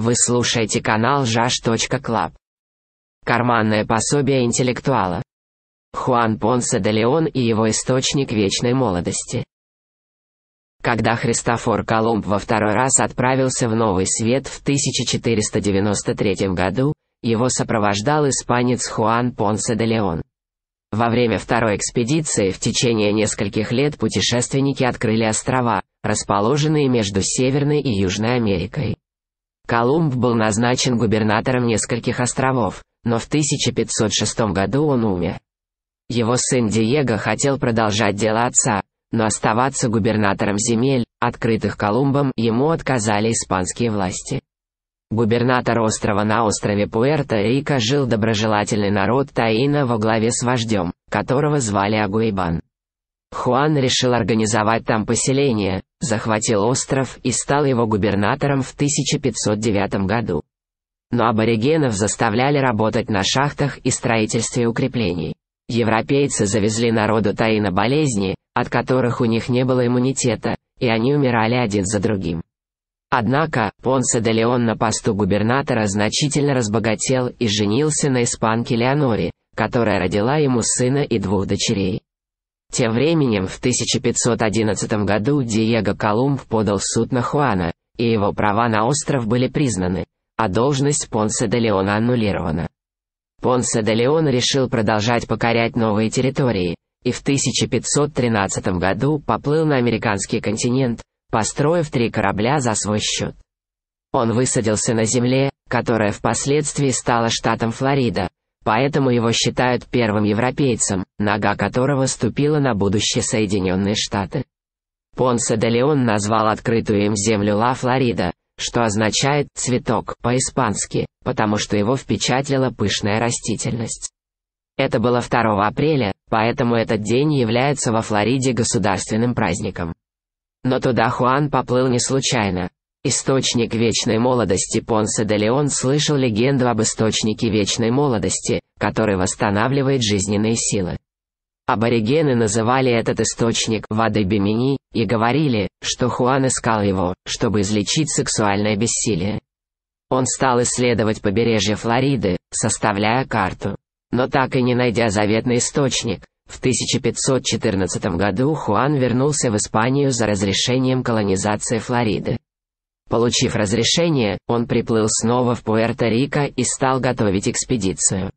Вы слушаете канал jash.club. Карманное пособие интеллектуала. Хуан Понсе де Леон и его источник вечной молодости. Когда Христофор Колумб во второй раз отправился в Новый Свет в 1493 году, его сопровождал испанец Хуан Понсе де Леон. Во время второй экспедиции в течение нескольких лет путешественники открыли острова, расположенные между Северной и Южной Америкой. Колумб был назначен губернатором нескольких островов, но в 1506 году он умер. Его сын Диего хотел продолжать дело отца, но оставаться губернатором земель, открытых Колумбом, ему отказали испанские власти. Губернатор острова на острове Пуэрто-Рико жил доброжелательный народ Таина во главе с вождем, которого звали Агуйбан. Хуан решил организовать там поселение, захватил остров и стал его губернатором в 1509 году. Но аборигенов заставляли работать на шахтах и строительстве укреплений. Европейцы завезли народу Таина болезни, от которых у них не было иммунитета, и они умирали один за другим. Однако, Понсе де Леон на посту губернатора значительно разбогател и женился на испанке Леоноре, которая родила ему сына и двух дочерей. Тем временем в 1511 году Диего Колумб подал суд на Хуана, и его права на остров были признаны, а должность Понсе де Леона аннулирована. Понсе де Леон решил продолжать покорять новые территории, и в 1513 году поплыл на американский континент, построив три корабля за свой счет. Он высадился на земле, которая впоследствии стала штатом Флорида, Поэтому его считают первым европейцем, нога которого ступила на будущее Соединенные Штаты. Понсе де Леон назвал открытую им землю Ла Флорида, что означает «цветок» по-испански, потому что его впечатлила пышная растительность. Это было 2 апреля, поэтому этот день является во Флориде государственным праздником. Но туда Хуан поплыл не случайно, Источник вечной молодости Понсе де Леон слышал легенду об источнике вечной молодости, который восстанавливает жизненные силы. Аборигены называли этот источник водой Бемини и говорили, что Хуан искал его, чтобы излечить сексуальное бессилие. Он стал исследовать побережье Флориды, составляя карту. Но так и не найдя заветный источник, в 1514 году Хуан вернулся в Испанию за разрешением колонизации Флориды. Получив разрешение, он приплыл снова в Пуэрто-Рико и стал готовить экспедицию.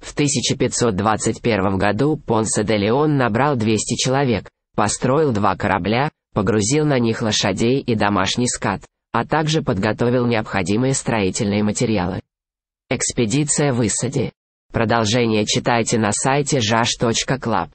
В 1521 году Понсе де Леон набрал 200 человек, построил два корабля, погрузил на них лошадей и домашний скот, а также подготовил необходимые строительные материалы. Экспедиция высади. Продолжение читайте на сайте jash.club.